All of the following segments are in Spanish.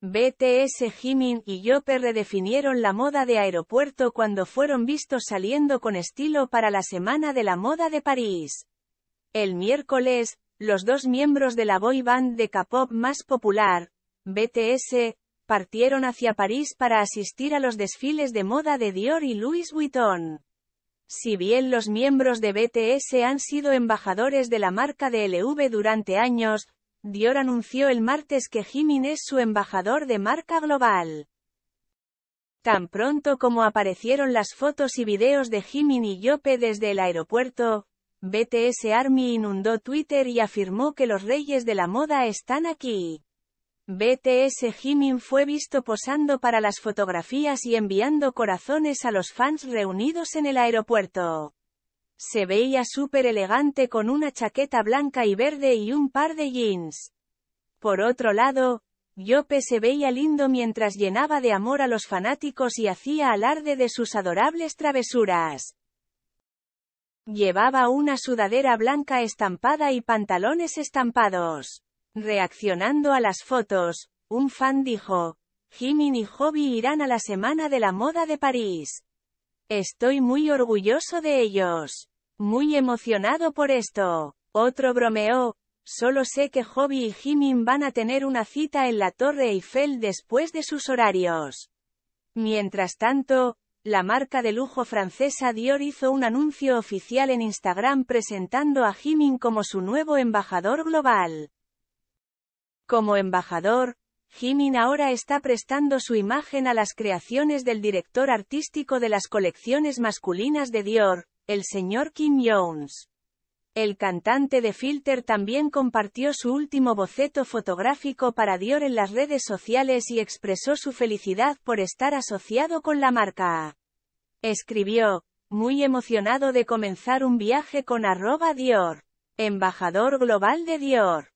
BTS Jimin y Yope redefinieron la moda de aeropuerto cuando fueron vistos saliendo con estilo para la Semana de la Moda de París. El miércoles, los dos miembros de la boy band de K-pop más popular, BTS, partieron hacia París para asistir a los desfiles de moda de Dior y Louis Vuitton. Si bien los miembros de BTS han sido embajadores de la marca de LV durante años, Dior anunció el martes que Jimin es su embajador de marca global. Tan pronto como aparecieron las fotos y videos de Jimin y Yope desde el aeropuerto, BTS Army inundó Twitter y afirmó que los reyes de la moda están aquí. BTS Jimin fue visto posando para las fotografías y enviando corazones a los fans reunidos en el aeropuerto. Se veía súper elegante con una chaqueta blanca y verde y un par de jeans. Por otro lado, Yope se veía lindo mientras llenaba de amor a los fanáticos y hacía alarde de sus adorables travesuras. Llevaba una sudadera blanca estampada y pantalones estampados. Reaccionando a las fotos, un fan dijo, Jimin y Hobby irán a la Semana de la Moda de París. Estoy muy orgulloso de ellos. Muy emocionado por esto. Otro bromeó, solo sé que Hobby y Jimin van a tener una cita en la Torre Eiffel después de sus horarios. Mientras tanto, la marca de lujo francesa Dior hizo un anuncio oficial en Instagram presentando a Jimin como su nuevo embajador global. Como embajador, Jimin ahora está prestando su imagen a las creaciones del director artístico de las colecciones masculinas de Dior, el señor Kim Jones. El cantante de Filter también compartió su último boceto fotográfico para Dior en las redes sociales y expresó su felicidad por estar asociado con la marca. Escribió, muy emocionado de comenzar un viaje con arroba Dior. Embajador global de Dior.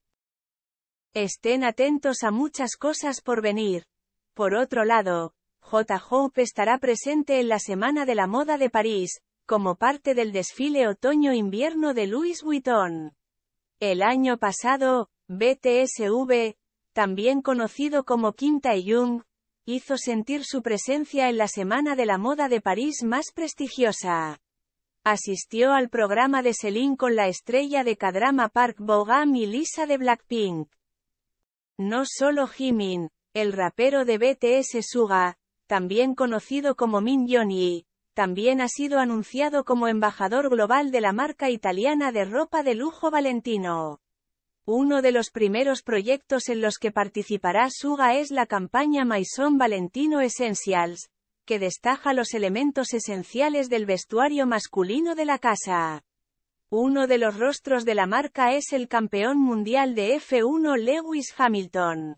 Estén atentos a muchas cosas por venir. Por otro lado, J. Hope estará presente en la Semana de la Moda de París, como parte del desfile otoño-invierno de Louis Vuitton. El año pasado, BTSV, también conocido como Kim Tae-jung, hizo sentir su presencia en la Semana de la Moda de París más prestigiosa. Asistió al programa de Celine con la estrella de Kadrama Park Bogam y Lisa de Blackpink. No solo Jimin, el rapero de BTS Suga, también conocido como Min también ha sido anunciado como embajador global de la marca italiana de ropa de lujo Valentino. Uno de los primeros proyectos en los que participará Suga es la campaña Maison Valentino Essentials, que destaca los elementos esenciales del vestuario masculino de la casa. Uno de los rostros de la marca es el campeón mundial de F1 Lewis Hamilton.